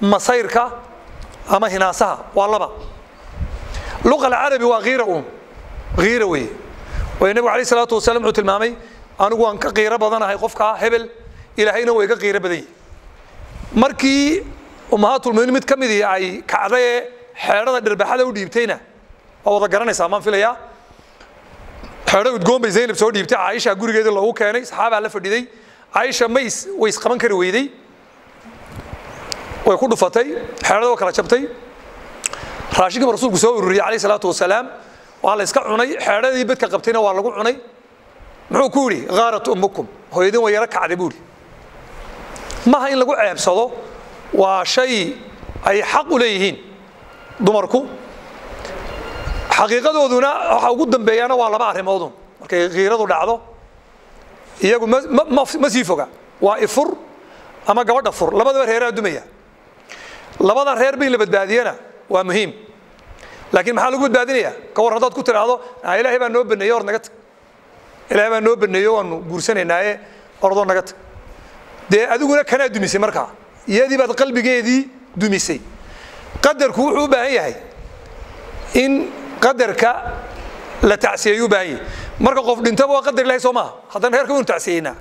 masayrka ama hinaasaha? Waa laba. Luqa alcarabi waa kiira uun. Kiira weeye. Waayo nebigu alayh salaatu wasalam wuxuu tilmaamay anigu waan ka qiiro badanahay qofkaa hebel ilaahayna way ka qiiro badan yihi markii ummahaatulmuminiin mid ka midii ay kacday ee xeedhada dhirbaxada u dhiibtayna waa wada garanaysaa maan filayaa? Xeedho udgoon bay zaynab soo dhiibtay. Caaisha gurigeedii loogu keenay saxaabaa la fadhiday. Caaisha ma way isqaban kari weyday way ku dhufatay xeedhada waa kala jabtay raashinkii rasuulku soo ururiyey calayh salaatu wasalaam waa la iska cunay xeedhadii bedka qabtayna waa lagu cunay muxuu ku yidhi khaarat ummukum hooyadin way yaro kacday buu yidhi maha in lagu ceebsado waa shay ay xaq u leeyihiin dumarku xaqiiqadooduna waxa ugu dambeeyana waa laba arrimoodun markay kiiradu dhacdo iyagu ma- sii foga waa ifur ama gabadha fur labadaba reeraa dumaya labada reer ba in la badbaadiyana waa muhiim. Laakiin maxaa lagu badbaadinaya ka war haddaad ku tidhaahdo "Ah, ilaahay baa noo baneeye or naga tag. Ilaahay baa noo baneeyo waanu guursanaynaye ordoo naga tag. Dee adiguna kanaa dumisay markaa iyadii baad qalbigeedii dumisay. Qadarku wuxuu u baahan yahay in qadarka la tacsiyeeyu u baahan yahay. Marka qof dhintaba waa qadar ilahay soo maaha. Haddana reerka waynu tacsiyeynaa.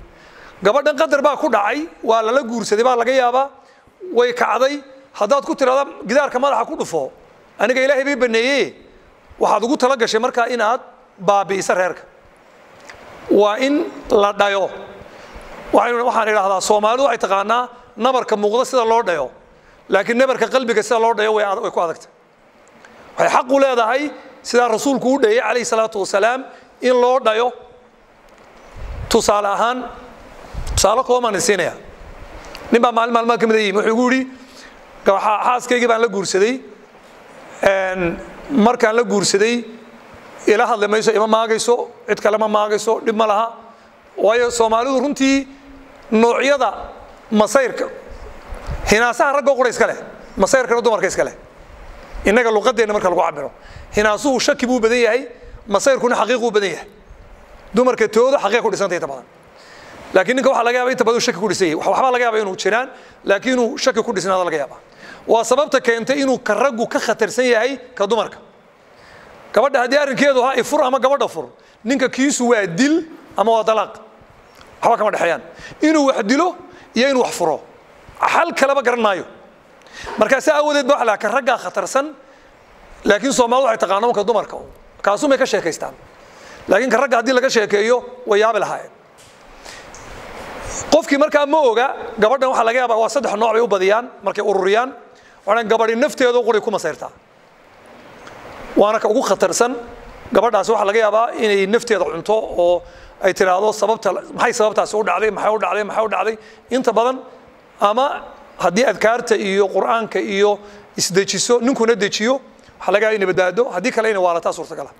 Gabadhan qadar baa ku dhacay waa lala guursaday baa laga yaabaa way kacday haddaad ku tidhahda gidaarka madaxa ku dhufo. Aniga ilaahay bay baneeye waxaad ugu tala gashay markaa inaad baabi'isa reerka. Waa in la dhayo. Waxaan idhaahdaa soomaalidu waxay taqaanaa nabarka muuqda sida loo dhayo laakiin nabarka qalbiga sida loo dhayo way ku adagtay. Waxay xaq u leedahay sidaa rasuulku u dhayay calayhi salaatu wasalaam in loo dhayo. Tusaale ahaan tusaale kooban siinaya. Nin baa maalin maalmaha ka mid a yimi wuxuu igu yidhi "Ga- xa- xaaskaygii baan la guursaday. Markaan la guursaday ila hadli mayso ima maagayso cid kale ma maagayso dhib ma laha. Waayo soomaalidu runtii noocyada masayrka hinaasaha ragga qura iska leh masayrkana dumarka iska leh. Innaga luqadeenna marka lagu cabiro hinaasuhu shaki buu badan yahay masayrkuna xaqiiquu badan yahay. Dumarka tooda xaqiiq ku dhisantay inta badan. Laakiin ninka waxaa laga yaaba inta badan shaki ku dhisan yahay Wax- waxbaa laga yaaba inuu jiraan laakiin inuu shaki ku dhisnaada laga yaaba waa sababta keentay inuu ka raggu ka khatarsan yahay ka dumarka gabadha haddii arrinkeedu ahaa ifur ama gabadha fur ninka kiisu waa dil ama waa dalaaq? Waxba kama dhexeeyaan. Inuu wax dilo iyo inuu wax furo. Xal kaleba garan maayo. Markaa si aawadeed ba waxa la ka raggaa khatarsan laakiin soomaalidu waxay taqaano marka dumarka. Un. kaasumay ka sheekaystaan. Laakiin ka ragga haddii laga sheekeeyo way yaabi lahaayeen. Qofkii markaa ma oga gabadhan waxaa laga yaabaa waa saddex nooc bay u badiyaan markay ururiyaan waxaan gabadhi nafteedu quray ku masayrtaa waana ka ugu khatarsan gabadhaasi waxaa laga yaabaa inay nafteeda cunto oo ay tiraahdo sababta maxay sababtaasi u dhacday maxay u dhacday maxay u dhacday? Inta badan ama haddii adkaarta iyo qur'aanka iyo isdejiso ninkuna dejiyo waxaa laga yaabaa inay badbaado. Haddii kale inay waalataa suurtagala.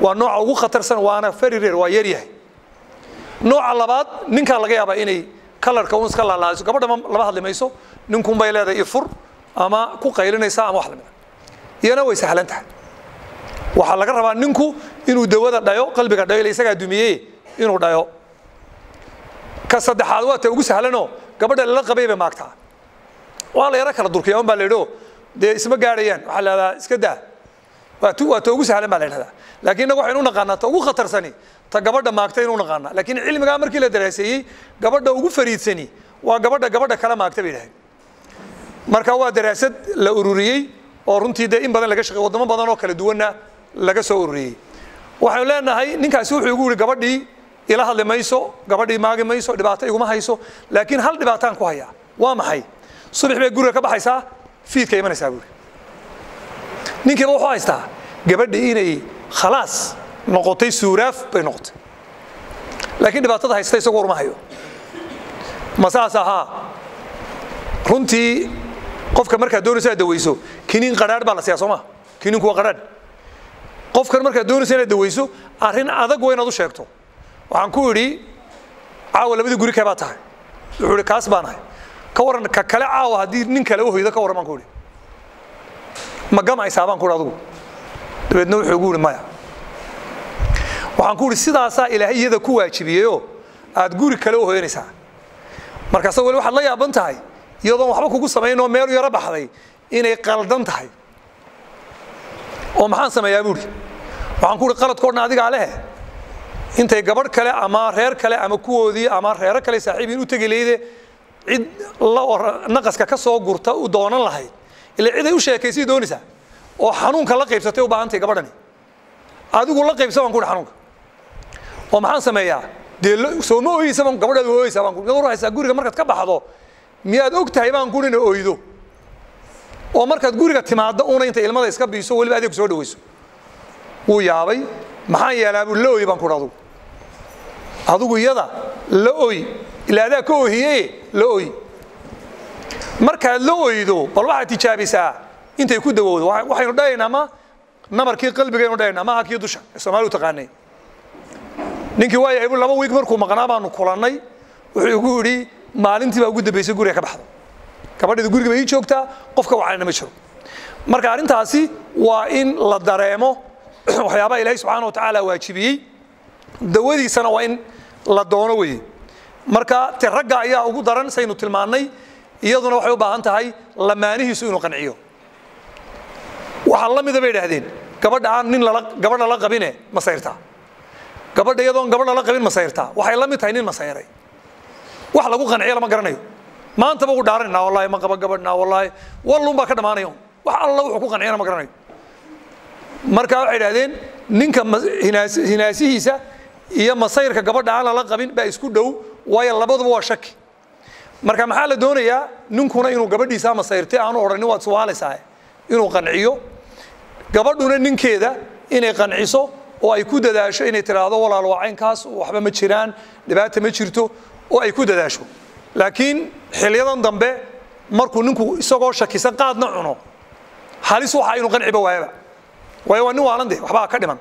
Waa nooca ugu khatarsan waana rare waa yaryahay nooca labaad ninkaa laga yaabaa inay kalarka un iska laalaadiso gabadha ma- lama hadli mayso. Ninkun bay leedahay ifur ama ku qaylinaysa ama wax la mid a iyana way sahlan tahay. Waxaa laga rabaa ninku inuu dawada dhayo qalbiga dhayo ila isagaa dumiyey inuu dhayo. Ka saddexaad waa ta ugu sahlanoo gabadha lala qabay bay maagtaa waa la yaro kala durkiya un baa la yidho dee isma gaadhayaan. Waxaa la yidhahdaa iska daa. Waa ta ugu sahlan baa la yidhahdaa. Laakiin innaga waxaynu naqaanaa ta ugu khatarsani ta gabadha maagta inuu naqaanaa. Laakiin cilmigaa markii la daraaseeyey gabadha ugu fariidsani waa gabadha gabadha kala maagta bay yidhahdeen marka waa daraasad la ururiyey oo runtii dee in badan laga shaqeey wadamo badan oo kala duwanna laga soo ururiyey. Waxaynu leenahay ninkaasi wuxuu igu yidhi gabadhii ila hadli mayso gabadhii maagi mayso dhibaato iguma hayso laakiin hal dhibaataan ku hayaa waa maxay? Subax bay guriga ka baxaysaa fiidka imanaysaa buuri ninkiiba wuxuu haystaa gabadhii inay khalaas noqotay suuraaf bay noqotay. Laakiin dhibaatada haysta isagu warma hayo. Ma saas ahaa. Runtii qofka markaad doonayso inaad daweyso kiniin qadhaadh baa la siiyaa soo ma? Kiniinku waa qadhaadh. Qofkan markaad doonayso inaad daweyso arrin adag waa inaad u sheegto. Waxaan ku idhi caawa labadii guri kee baa tahay? Wuxuu idhi kaas baan ahay. Ka waran ka kale caawa haddii nin kale u hoydo ka waran baan ku idhi ma gamaysaa baan ku idhi adigu dabeedna wuxuu igu idhi maya. Waxaan ku idhi sidaasaa ilaahay iyada ku waajibiyeyoo? Aad guri kale u hoyanaysaa. Markaasa weli waxaad la yaaban tahay iyadoon waxba kugu samayn oo meelu yaro baxday inay qaldan tahay. Oo maxaan sameeyaa buuri waxaan ku uhi qaladkao dhan adigaa lehe. Intay gabadh kale ama reer kale ama kuwoodii ama reero kale saaxiibiin u tegi leyde cid naqaska ka soo gurta u doonan lahayd. Ila ciday u sheekaysay doonaysaa. Oo xanuunka la qaybsatay u baahantay gabadhani. Adigu la qaybsa baan ku uhi xanuunka. Oo maxaan sameeyaa? Dee soo ma oyeysa baan gabadhaad waa oyeysaa baan ku warhaysaa guriga markaad ka baxdo miyaad og tahay baan ku ina oydo oo markaad guriga timaaddo una inta ilmada iska biiso weliba adeeg soo dhawayso wuu yaabay maxaan yeelaa buu la oy baan ku adugu adigu iyada la oy ilaa adaa ka ohiye la oy markaad la oydo bal waxaad tijaabisaa intay ku dawowdo waxaynu dhahaynaa ma nabarkii qalbigaynu dhahaynaa maaha kii dusha soomaaliu taqaanay. Ninkii waa yahay laba wiig markuu maqnaa baanu kulannay. Wuxuu igu yidhi maalintii baa ugu dambaysay guriga ka baxda gabadheedu guriga bay ii joogtaa qofka wacayna ma jiro. Marka arrintaasi waa in la dareemo waxyaabaha ilaahay subxaana wa tacaala waajibiyey. Dawadiisana waa in la doono weye marka te ragga ayaa ugu daran saynu tilmaannay iyaduna waxay u baahan tahay lamaanihiisu inuu qanciyo. Waxaa la mida bay idhaahdeen gabadha aan nin lala gabadha la qabine masayrtaa gabadha iyadoon gabadha la qabin masayrtaa waxay la mid tahay nin masayray wax lagu qanciyo lama garanayo. Maantaba ugu dhaaranayna wallahi ma qaba gabadhna wallahi wallun baa ka dhammaanayo. Wax alla wuxuu ku qanciyana ma garanayo. Marka waxay idhahdeen ninka hinaasihiisa iyo masayrka gabadha aan lala qabin baa isku dhow waayo labaduba waa shaki. Marka maxaa la doonayaa? Ninkuna inuu gabadhiisa masayrtay aanu odhanin waad suwaalaysaa inuu qanciyo. Gabadhuna ninkeeda inay qanciso oo ay ku dadaasho inay tiraahdo walaal waa caynkaas waxba ma jiraan dhibaata ma jirto oo ay ku dadaasho. Laakiin xilyadan dambe markuu ninku isagoo shakisan qaadna cuno halis waxa inuu qanciba waayaba. Waayo waa nin waalan de waxbaa ka dhiman.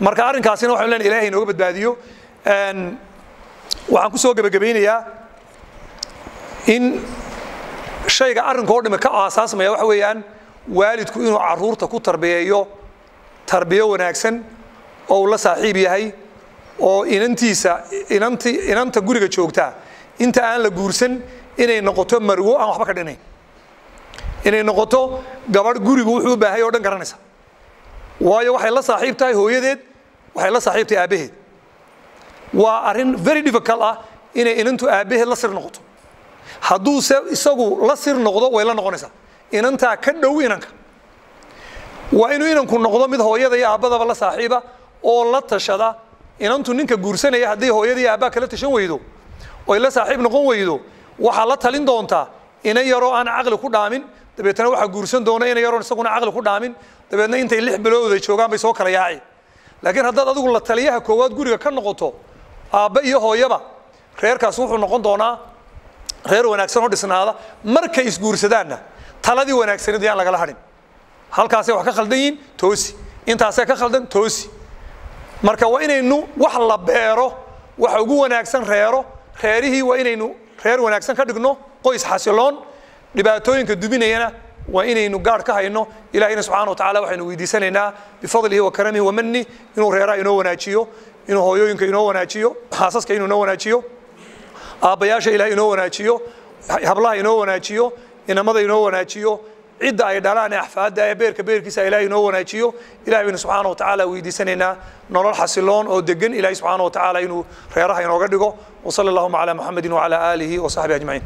Marka arrinkaasina waxanu leenahay ilahay inooga badbaadiyo. Waxaan ku soo gebagabaynayaa in shayga arrinka oo dhami ka aasaasmaya waxa weeyaan waalidku inuu carruurta ku tarbiyeeyo tarbiyo wanaagsan oo uu la saaxiib yahay oo inantiisa inanti inanta guriga joogtaa inta aan la guursan inay noqoto marwo aan waxba ka dhinayn inay noqoto gabadh gurigu wuxuu u baahay oo dhan garanaysa. Waayo waxay la saaxiib tahay hooyadeed waxay la saaxiib tahay aabbaheed waa arrin very difficult ah inay inantu aabbaheed la sir noqoto. Hadduuse isagu la sir noqdo way la noqonaysaa inantaa ka dhow inanka. Waa inuu inanku noqdo mid hooyada iyo aabbadaba la saaxiiba oo la tashada inantu ninka guursanaya haddii hooyada iyo aabbaa kala tashan weydo oy la saaxiib noqon weydo waxaa la talin doontaa ina yaroo aan caqli ku dhaamin. Dabeetna waxaa guursan doona ina yaroon isaguna caqli ku dhaamin. Dabeedna intay lix bilood ay joogaan bay soo kala yaaci laakiin haddaad adigu la taliyaha koowaad guriga ka noqoto aabba iyo hooyaba reerkaas wuxuu noqon doonaa reer wanaagsan oo dhisnaada markay isguursadaanna taladii wanaagsaneed yaan lagala hadhin halkaasay wax ka khaldan yihiin toosi. Intaasay ka khaldan toosi marka waa inaynu wax la beero waxa ugu wanaagsan reero reerihii waa inaynu reer wanaagsan ka dhigno qoys xasiloon dhibaatooyinka duminayana waa inaynu gaadh ka hayno. Ilahina subxana wa tacala waxaynu weydiisanaynaa bifadlihi wa karamihi inuu reeraha inoo wanaajiyo inuu hooyooyinka inoo wanaajiyo xaasaska inuu inoo wanaajiyo aabbayaasha ilaah inoo wanaajiyo hablaha inoo wanaajiyo inamada inoo wanaajiyo cidda ay dhalaan ee axfaadda ee beerka beerkiisa ilaah inoo wanaajiyo. Ilahi baynu subxaana wa tacaala weydiisanaynaa nolol xasiloon oo degan ilahi subxaana wa tacaala inuu reeraha inooga dhigo. Wasali allahuma calaa muxamedin wacala aalihi wa saxbihi ajmaciin